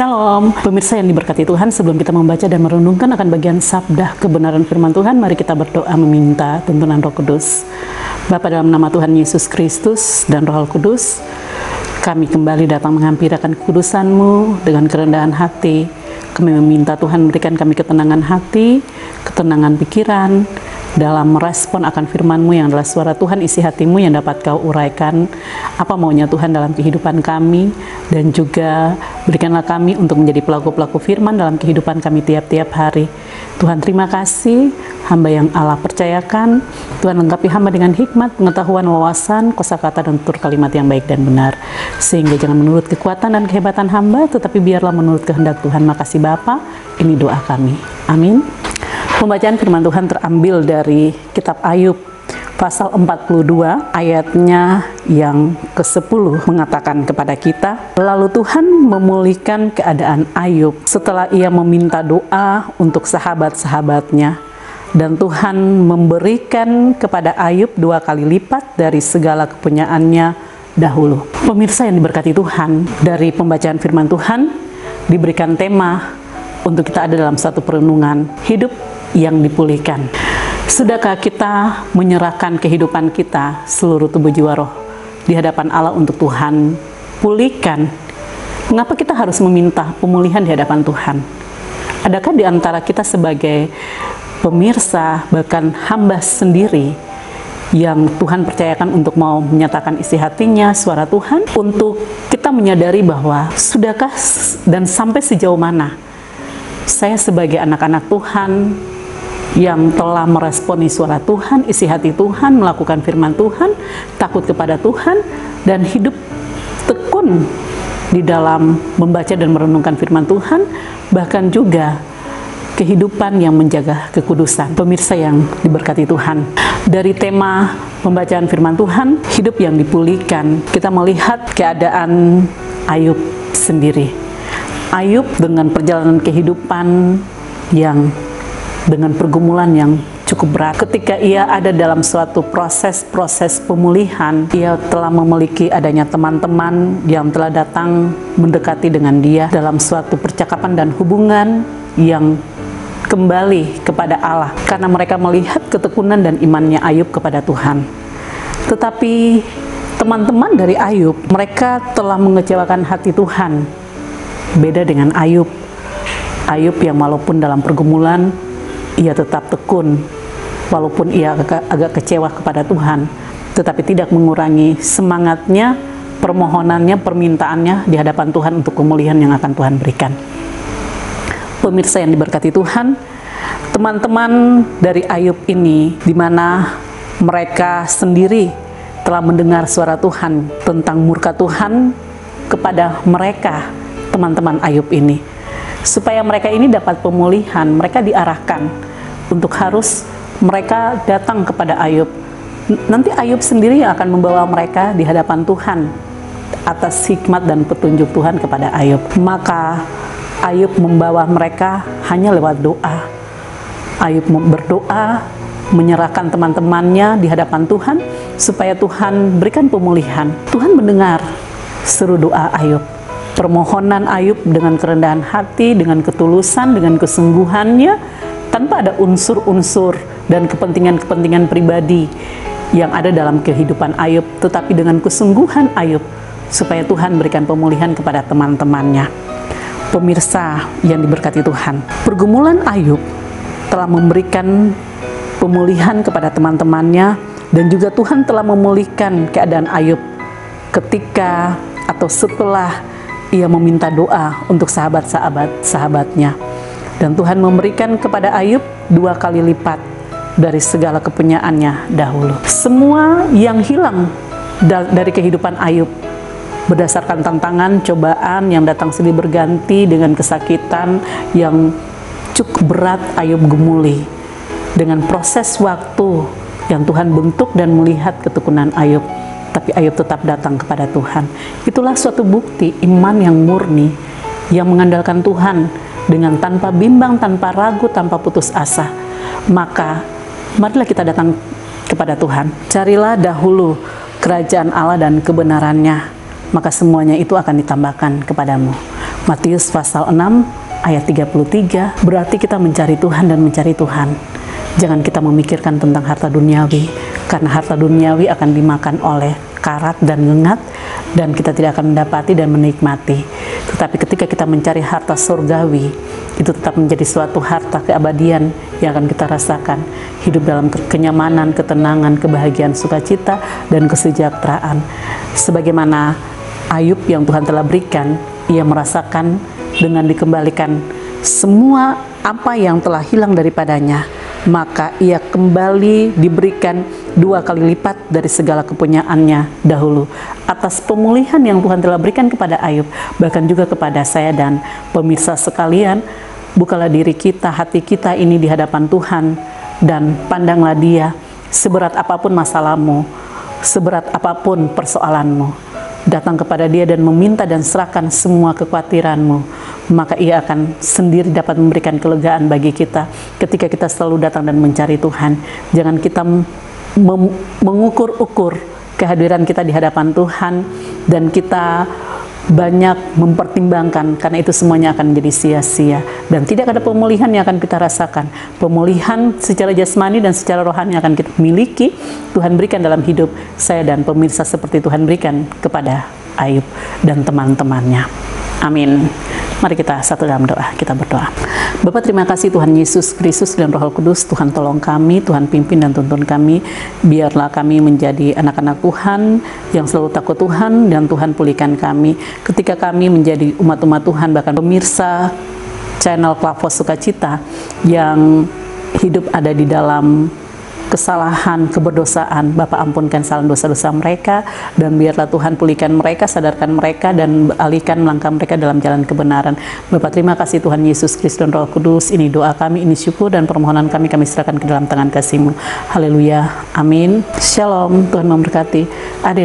Shalom, pemirsa yang diberkati Tuhan. Sebelum kita membaca dan merenungkan akan bagian sabda kebenaran firman Tuhan, mari kita berdoa meminta tuntunan Roh Kudus. Bapa dalam nama Tuhan Yesus Kristus dan Roh Kudus, kami kembali datang menghampirakan kekudusan-Mu dengan kerendahan hati. Kami meminta Tuhan berikan kami ketenangan hati, ketenangan pikiran, dalam merespon akan firman-Mu yang adalah suara Tuhan isi hatimu yang dapat kau uraikan. Apa maunya Tuhan dalam kehidupan kami? Dan juga berikanlah kami untuk menjadi pelaku-pelaku firman dalam kehidupan kami tiap-tiap hari. Tuhan terima kasih. Hamba yang Allah percayakan. Tuhan lengkapi hamba dengan hikmat, pengetahuan, wawasan, kosakata dan tutur kalimat yang baik dan benar. Sehingga jangan menurut kekuatan dan kehebatan hamba tetapi biarlah menurut kehendak Tuhan. Makasih Bapa. Ini doa kami. Amin Pembacaan firman Tuhan terambil dari kitab Ayub pasal 42 ayatnya yang ke-10 mengatakan kepada kita lalu Tuhan memulihkan keadaan Ayub setelah ia meminta doa untuk sahabat-sahabatnya dan Tuhan memberikan kepada Ayub dua kali lipat dari segala kepunyaannya dahulu. Pemirsa yang diberkati Tuhan, dari pembacaan firman Tuhan diberikan tema untuk kita ada dalam satu perenungan hidup yang dipulihkan. Sudahkah kita menyerahkan kehidupan kita seluruh tubuh jiwa roh di hadapan Allah untuk Tuhan pulihkan? Mengapa kita harus meminta pemulihan di hadapan Tuhan? Adakah di antara kita sebagai pemirsa bahkan hamba sendiri yang Tuhan percayakan untuk mau menyatakan isi hatinya, suara Tuhan, untuk kita menyadari bahwa sudahkah dan sampai sejauh mana saya sebagai anak-anak Tuhan yang telah meresponi suara Tuhan, isi hati Tuhan, melakukan firman Tuhan, takut kepada Tuhan, dan hidup tekun di dalam membaca dan merenungkan firman Tuhan, bahkan juga kehidupan yang menjaga kekudusan. Pemirsa yang diberkati Tuhan, dari tema pembacaan firman Tuhan, hidup yang dipulihkan, kita melihat keadaan Ayub sendiri. Ayub dengan perjalanan kehidupan yang dengan pergumulan yang cukup berat. Ketika ia ada dalam suatu proses-proses pemulihan, ia telah memiliki adanya teman-teman yang telah datang mendekati dengan dia dalam suatu percakapan dan hubungan yang kembali kepada Allah karena mereka melihat ketekunan dan imannya Ayub kepada Tuhan. Tetapi teman-teman dari Ayub, mereka telah mengecewakan hati Tuhan. Beda dengan Ayub. Ayub yang walaupun dalam pergumulan ia tetap tekun walaupun ia agak, kecewa kepada Tuhan tetapi tidak mengurangi semangatnya permohonannya permintaannya di hadapan Tuhan untuk pemulihan yang akan Tuhan berikan. Pemirsa yang diberkati Tuhan teman-teman dari Ayub ini di mana mereka sendiri telah mendengar suara Tuhan tentang murka Tuhan kepada mereka teman-teman Ayub ini. Supaya mereka ini dapat pemulihan mereka diarahkan untuk harus mereka datang kepada Ayub. Nanti Ayub sendiri yang akan membawa mereka di hadapan Tuhan atas hikmat dan petunjuk Tuhan kepada Ayub. Maka Ayub membawa mereka hanya lewat doa. Ayub berdoa, menyerahkan teman-temannya di hadapan Tuhan supaya Tuhan berikan pemulihan. Tuhan mendengar seru doa Ayub. Permohonan Ayub dengan kerendahan hati, dengan ketulusan, dengan kesungguhannya, tanpa ada unsur-unsur dan kepentingan-kepentingan pribadi yang ada dalam kehidupan Ayub, tetapi dengan kesungguhan Ayub supaya Tuhan berikan pemulihan kepada teman-temannya. Pemirsa yang diberkati Tuhan, pergumulan Ayub telah memberikan pemulihan kepada teman-temannya dan juga Tuhan telah memulihkan keadaan Ayub ketika atau setelah ia meminta doa untuk sahabat-sahabat sahabatnya dan Tuhan memberikan kepada Ayub dua kali lipat dari segala kepunyaannya dahulu. Semua yang hilang dari kehidupan Ayub berdasarkan tantangan, cobaan yang datang silih berganti dengan kesakitan yang cukup berat Ayub gemuli dengan proses waktu yang Tuhan bentuk dan melihat ketekunan Ayub tapi Ayub tetap datang kepada Tuhan itulah suatu bukti iman yang murni yang mengandalkan Tuhan dengan tanpa bimbang, tanpa ragu, tanpa putus asa, maka marilah kita datang kepada Tuhan. Carilah dahulu kerajaan Allah dan kebenarannya, maka semuanya itu akan ditambahkan kepadamu. Matius pasal 6 ayat 33 berarti kita mencari Tuhan dan mencari Tuhan. Jangan kita memikirkan tentang harta duniawi karena harta duniawi akan dimakan oleh karat dan ngengat dan kita tidak akan mendapati dan menikmati. Tetapi ketika kita mencari harta surgawi, itu tetap menjadi suatu harta keabadian yang akan kita rasakan. Hidup dalam kenyamanan, ketenangan, kebahagiaan, sukacita, dan kesejahteraan. Sebagaimana Ayub yang Tuhan telah berikan, ia merasakan dengan dikembalikan semua apa yang telah hilang daripadanya maka ia kembali diberikan dua kali lipat dari segala kepunyaannya dahulu atas pemulihan yang Tuhan telah berikan kepada Ayub bahkan juga kepada saya dan pemirsa sekalian bukalah diri kita hati kita ini di hadapan Tuhan dan pandanglah dia seberat apa pun masalahmu seberat apa pun persoalanmu datang kepada dia dan meminta dan serahkan semua kekhawatiranmu, maka ia akan sendiri dapat memberikan kelegaan bagi kita ketika kita selalu datang dan mencari Tuhan. Jangan kita mengukur-ukur kehadiran kita di hadapan Tuhan dan kita banyak mempertimbangkan karena itu semuanya akan menjadi sia-sia. Dan tidak ada pemulihan yang akan kita rasakan. Pemulihan secara jasmani dan secara rohani akan kita miliki Tuhan berikan dalam hidup saya dan pemirsa seperti Tuhan berikan kepada Ayub dan teman-temannya. Amin Mari kita satu dalam doa, kita berdoa. Bapak terima kasih Tuhan Yesus Kristus dan Roh Kudus, Tuhan tolong kami, Tuhan pimpin dan tuntun kami, biarlah kami menjadi anak-anak Tuhan yang selalu takut Tuhan dan Tuhan pulihkan kami. Ketika kami menjadi umat-umat Tuhan, bahkan pemirsa channel Klavos Sukacita yang hidup ada di dalam kesalahan, keberdosaan. Bapak ampunkan salah dosa-dosa mereka dan biarlah Tuhan pulihkan mereka, sadarkan mereka dan alihkan langkah mereka dalam jalan kebenaran. Bapak terima kasih Tuhan Yesus Kristus dan Roh Kudus. Ini doa kami, ini syukur dan permohonan kami kami serahkan ke dalam tangan kasih-Mu. Haleluya. Amin. Shalom. Tuhan memberkati. Adik